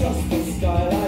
trust the skyline.